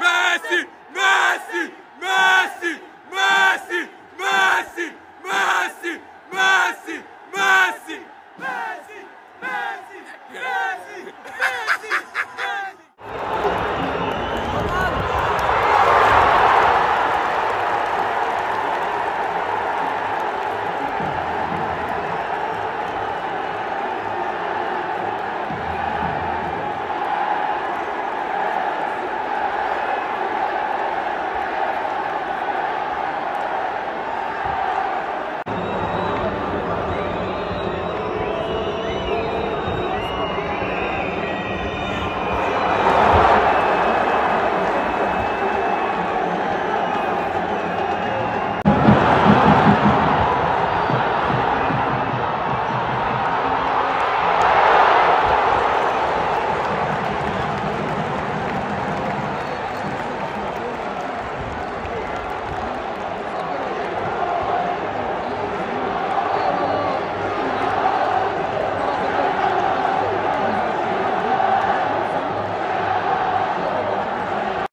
Messi! Messi!